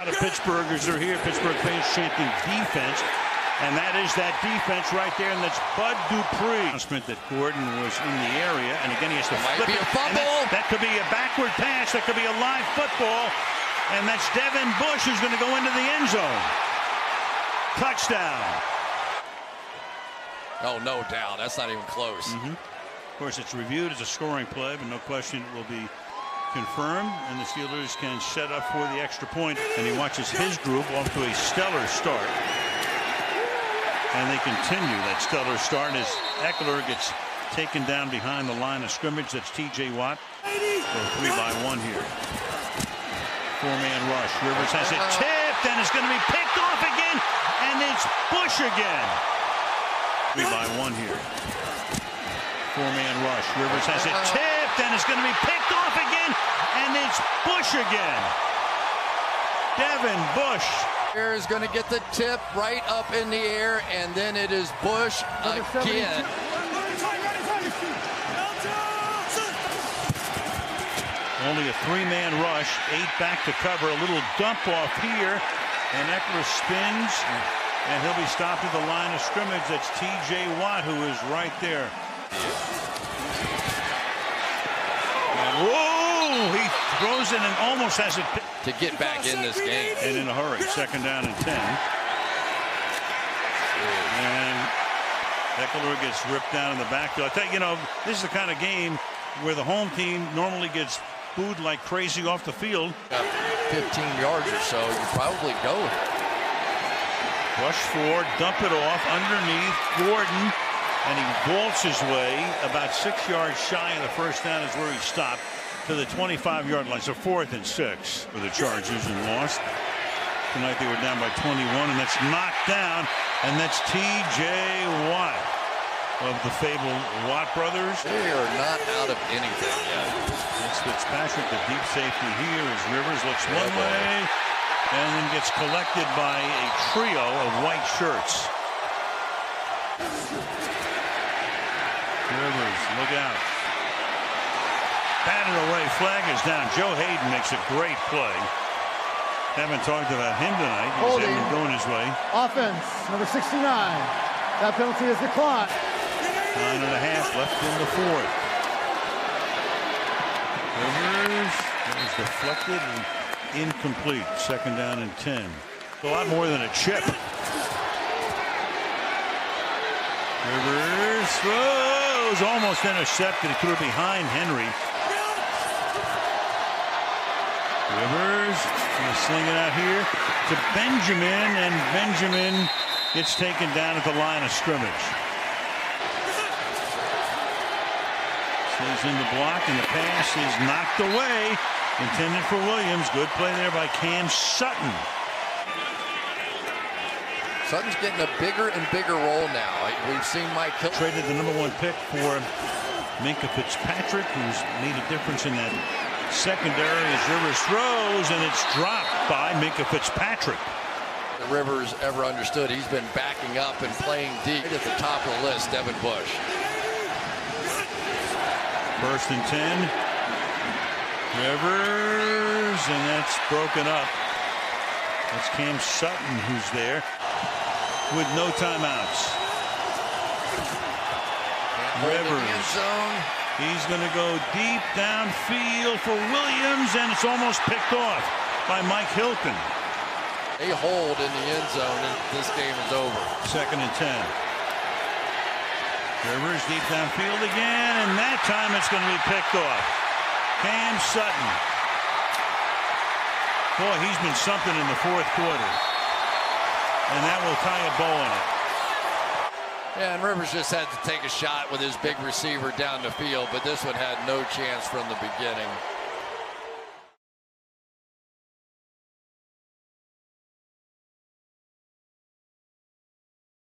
A lot of Pittsburghers are here. Pittsburgh fans chanting defense. And that is that defense right there, and that's Bud Dupree. Announcement that Gordon was in the area, and again he has to might flip it. a That, that could be a backward pass. That could be a live football, and that's Devin Bush who's going to go into the end zone. Touchdown. Oh, no doubt. That's not even close. Mm-hmm. Of course, it's reviewed as a scoring play, but no question it will be confirmed, and the Steelers can set up for the extra point. And he watches his group off to a stellar start. And they continue that stellar start as Ekeler gets taken down behind the line of scrimmage. That's T.J. Watt. Go three by one here. Four-man rush. Rivers has it tipped, and it's going to be picked off again, and it's Bush again. Three by one here. Four-man rush. Rivers has it tipped, and it's going to be picked off again, and it's Bush again. Devin Bush. Here is going to get the tip right up in the air, and then it is Bush again. Only a three-man rush, eight back to cover, a little dump off here, and Ekeler spins, and he'll be stopped at the line of scrimmage. That's T.J. Watt, who is right there. And whoa! He throws it and almost has it to get back in this game. and in a hurry. Second down and ten. And Ekeler gets ripped down in the backfield. I tell you, you know, this is the kind of game where the home team normally gets booed like crazy off the field. 15 yards or so, you probably go with it. Rush four, dump it off underneath Gordon, and he vaults his way about six yards shy of the first down is where he stopped to the 25 yard line. So fourth and six for the Chargers and lost. Tonight they were down by 21, and that's knocked down, and that's T.J. Watt of the fabled Watt brothers. They are not out of anything yet. It's Fitzpatrick, the deep safety here as Rivers looks one boy. way and then gets collected by a trio of white shirts. Rivers, look out. Batted away, flag is down. Joe Haden makes a great play. Haven't talked about him tonight. He's Holding. going his way. Offense, number 69. That penalty is declined. Nine and a half left in the fourth. Rivers that was deflected and incomplete. Second down and ten. A lot more than a chip. Rivers throws almost intercepted. It threw behind Henry. Rivers gonna sling it out here to Benjamin, and Benjamin gets taken down at the line of scrimmage. Stays in the block, and the pass is knocked away. Intended for Williams. Good play there by Cam Sutton. Sutton's getting a bigger and bigger role now. We've seen Mike Hill. Traded the number one pick for Minkah Fitzpatrick, who's made a difference in that secondary as Rivers throws, and it's dropped by Minkah Fitzpatrick. Rivers ever understood. He's been backing up and playing deep. Right at the top of the list, Devin Bush. First and 10. Rivers, and that's broken up. That's Cam Sutton who's there with no timeouts. Hold in the Rivers. zone. He's going to go deep downfield for Williams, and it's almost picked off by Mike Hilton. They hold in the end zone, and this game is over. Second and 10. Rivers deep downfield again, and that time it's going to be picked off. Cam Sutton. Boy, he's been something in the fourth quarter. And that will tie a bow on it. Yeah, and Rivers just had to take a shot with his big receiver down the field, but this one had no chance from the beginning.